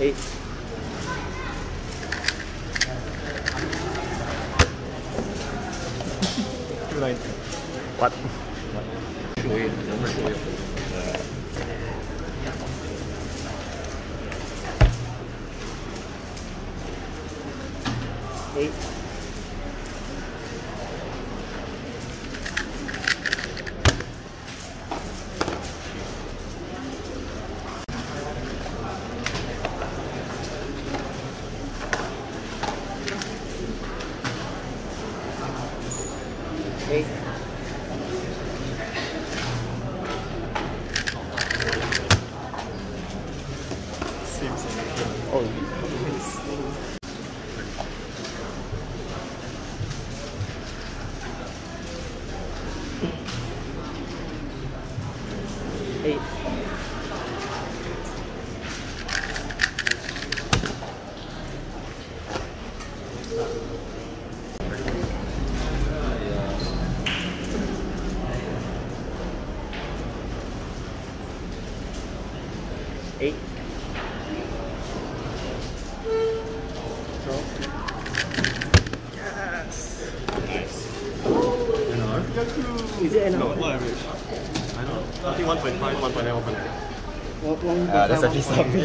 đi. Quật. Chuối giống là chuối đi. Okay. Eight. Oh. Eight. Eight. Is it No, enough? what average? I don't know. I think 1.5, 1.9, 1.9. One, one, Uh, that's actually something.